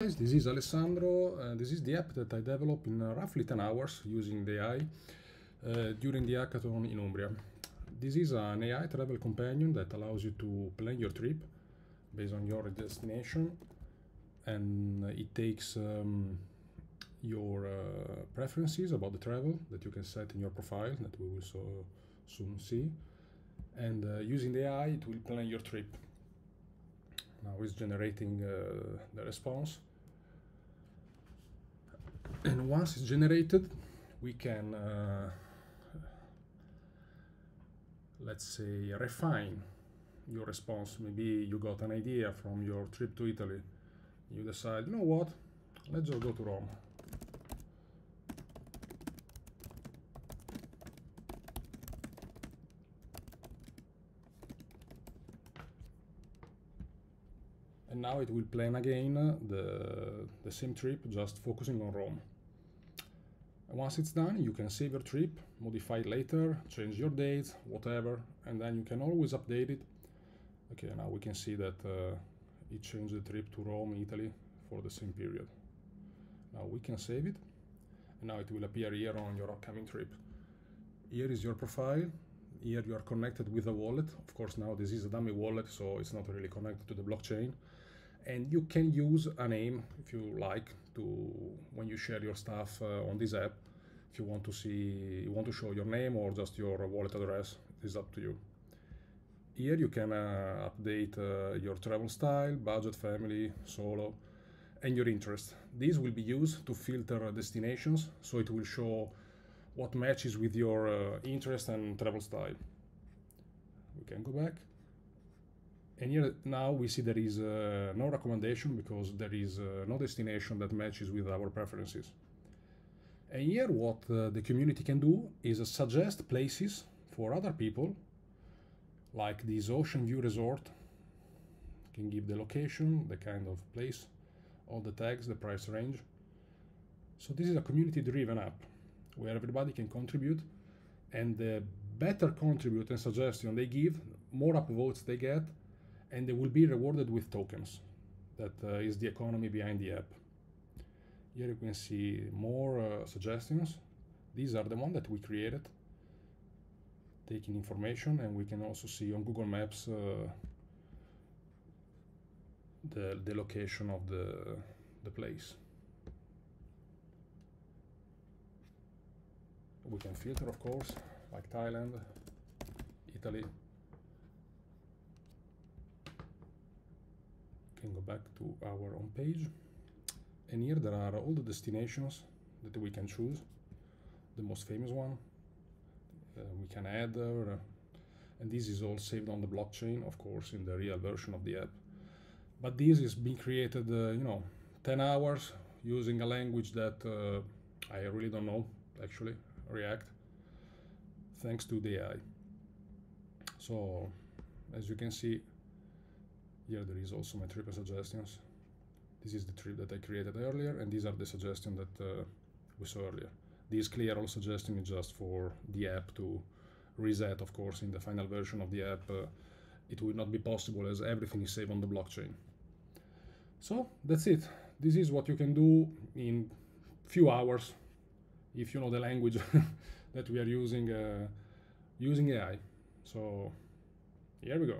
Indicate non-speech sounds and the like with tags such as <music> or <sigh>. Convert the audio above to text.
guys, this is Alessandro. Uh, this is the app that I developed in uh, roughly 10 hours using the AI uh, during the hackathon in Umbria. This is an AI travel companion that allows you to plan your trip based on your destination and it takes um, your uh, preferences about the travel that you can set in your profile that we will so soon see and uh, using the AI it will plan your trip. Now it's generating uh, the response and once it's generated we can uh, let's say refine your response. Maybe you got an idea from your trip to Italy. You decide you know what? Let's just go to Rome. And now it will plan again the, the same trip just focusing on Rome once it's done, you can save your trip, modify it later, change your dates, whatever, and then you can always update it. Okay, now we can see that uh, it changed the trip to Rome, Italy for the same period. Now we can save it, and now it will appear here on your upcoming trip. Here is your profile. Here you are connected with a wallet. Of course, now this is a dummy wallet, so it's not really connected to the blockchain. And you can use a name if you like to when you share your stuff uh, on this app if you want to see you want to show your name or just your wallet address it is up to you. Here you can uh, update uh, your travel style budget family solo and your interest. These will be used to filter destinations so it will show what matches with your uh, interest and travel style. We can go back and here now we see there is uh, no recommendation because there is uh, no destination that matches with our preferences. And here what uh, the community can do is suggest places for other people, like this Ocean View Resort, can give the location, the kind of place, all the tags, the price range. So this is a community-driven app where everybody can contribute and the better contribute and suggestion they give, more upvotes they get, and they will be rewarded with tokens. That uh, is the economy behind the app. Here you can see more uh, suggestions. These are the ones that we created, taking information, and we can also see on Google Maps uh, the, the location of the, the place. We can filter, of course, like Thailand, Italy, can go back to our home page. And here there are all the destinations that we can choose. The most famous one uh, we can add uh, and this is all saved on the blockchain of course in the real version of the app. But this is being created uh, you know 10 hours using a language that uh, I really don't know actually React thanks to the AI so as you can see here there is also my trip suggestions. This is the trip that I created earlier, and these are the suggestions that uh, we saw earlier. This clear all suggestion is just for the app to reset, of course, in the final version of the app. Uh, it will not be possible as everything is saved on the blockchain. So that's it. This is what you can do in few hours if you know the language <laughs> that we are using uh, using AI. So here we go.